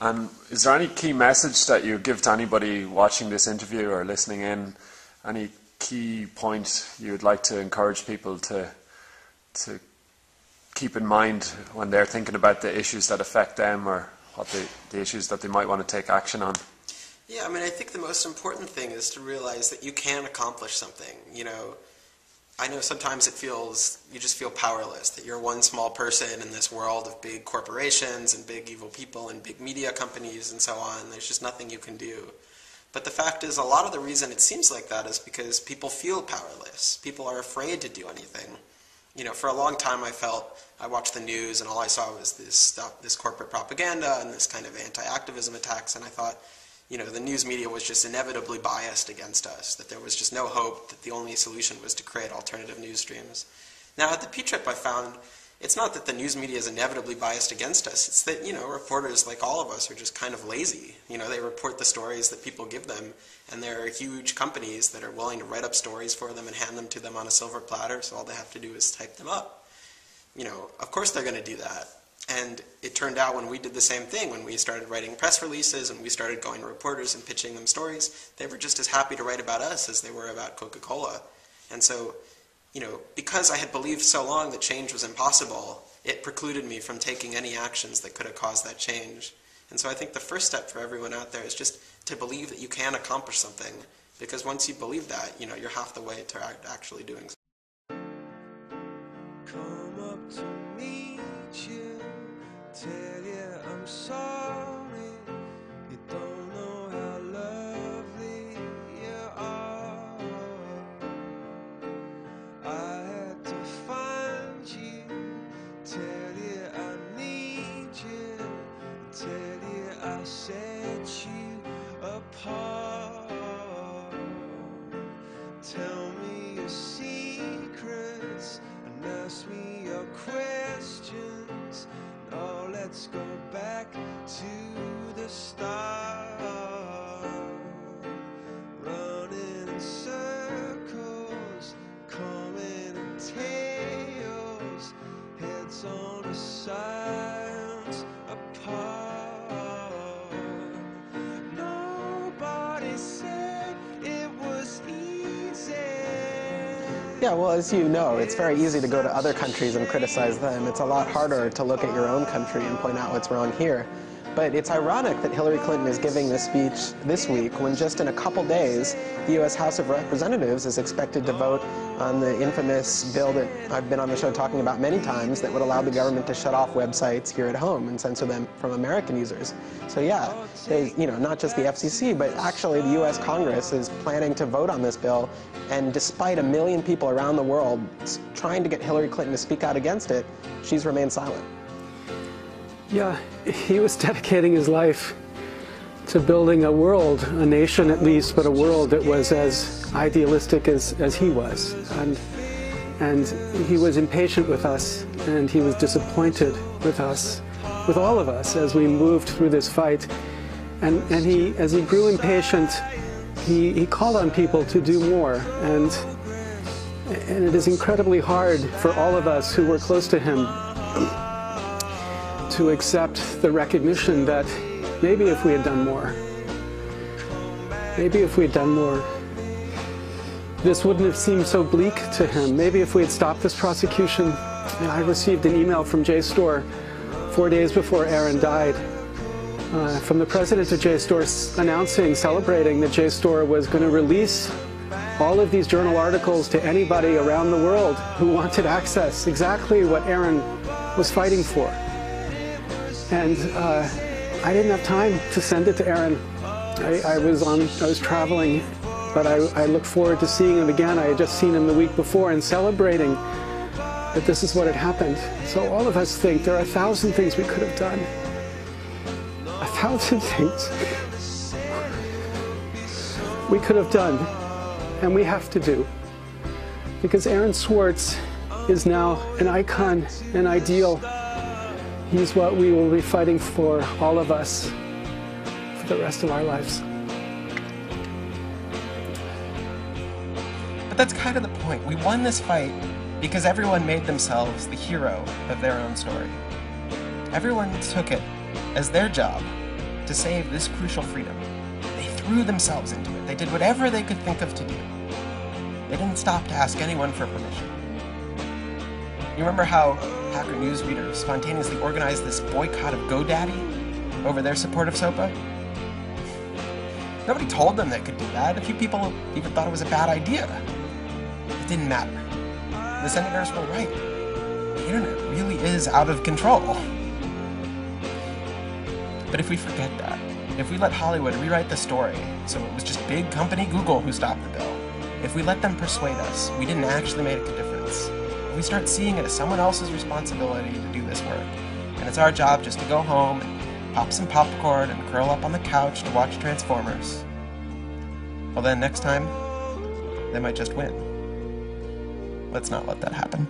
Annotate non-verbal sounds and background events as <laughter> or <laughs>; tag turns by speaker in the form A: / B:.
A: And is there any key message that you give to anybody watching this interview or listening in? Any key point you would like to encourage people to to keep in mind when they're thinking about the issues that affect them or what the, the issues that they might want to take action on?
B: Yeah, I mean, I think the most important thing is to realize that you can accomplish something. You know, I know sometimes it feels, you just feel powerless, that you're one small person in this world of big corporations and big evil people and big media companies and so on. There's just nothing you can do. But the fact is, a lot of the reason it seems like that is because people feel powerless. People are afraid to do anything. You know, for a long time I felt, I watched the news and all I saw was this stuff, this corporate propaganda and this kind of anti-activism attacks, and I thought, you know, the news media was just inevitably biased against us, that there was just no hope, that the only solution was to create alternative news streams. Now, at the PCCC, I found it's not that the news media is inevitably biased against us, it's that, you know, reporters like all of us are just kind of lazy. You know, they report the stories that people give them, and there are huge companies that are willing to write up stories for them and hand them to them on a silver platter, so all they have to do is type them up. You know, of course they're going to do that. And it turned out when we did the same thing, when we started writing press releases and we started going to reporters and pitching them stories, they were just as happy to write about us as they were about Coca-Cola. And so, you know, because I had believed so long that change was impossible, it precluded me from taking any actions that could have caused that change. And so I think the first step for everyone out there is just to believe that you can accomplish something. Because once you believe that, you know, you're half the way to actually doing something.
C: Tell me Yeah, well, as you know, it's very easy to go to other countries and criticize them. It's a lot harder to look at your own country and point out what's wrong here. But it's ironic that Hillary Clinton is giving this speech this week when just in a couple days, the U.S. House of Representatives is expected to vote on the infamous bill that I've been on the show talking about many times that would allow the government to shut off websites here at home and censor them from American users. So yeah, they, you know, not just the FCC, but actually the U.S. Congress is planning to vote on this bill, and despite a million people around the world trying to get Hillary Clinton to speak out against it, she's remained silent.
D: Yeah, he was dedicating his life to building a world, a nation at least, but a world that was as idealistic as, as he was. And, and he was impatient with us, and he was disappointed with us, with all of us, as we moved through this fight. And, and he, as he grew impatient, he, he called on people to do more. And, and it is incredibly hard for all of us who were close to him to accept the recognition that maybe if we had done more, maybe if we had done more, this wouldn't have seemed so bleak to him. Maybe if we had stopped this prosecution, I received an email from JSTOR four days before Aaron died uh, from the president of JSTOR announcing, celebrating that JSTOR was going to release all of these journal articles to anybody around the world who wanted access, exactly what Aaron was fighting for. And uh, I didn't have time to send it to Aaron. I, I was on, I was traveling, but I, I look forward to seeing him again. I had just seen him the week before and celebrating that this is what had happened. So all of us think there are a thousand things we could have done. A thousand <laughs> things we could have done and we have to do. Because Aaron Swartz is now an icon, an ideal, He's what we will be fighting for, all of us, for the rest of our lives.
E: But that's kind of the point. We won this fight because everyone made themselves the hero of their own story. Everyone took it as their job
B: to save this crucial freedom. They threw themselves into it. They did whatever they could think of to do. They didn't stop to ask anyone for permission. You remember how Hacker News readers spontaneously organized this boycott of GoDaddy over their support of SOPA? Nobody told them they could do that. A few people even thought it was a bad idea. It didn't matter. The senators were right. The internet really is out of control. But if we forget that, if we let Hollywood rewrite the story so it was just big company Google who stopped the bill, if we let them persuade us we didn't actually make a difference, if we start seeing it as someone else's responsibility to do this work, and it's our job just to go home pop some popcorn and curl up on the couch to watch Transformers, well then next time, they might just win. Let's not let that happen.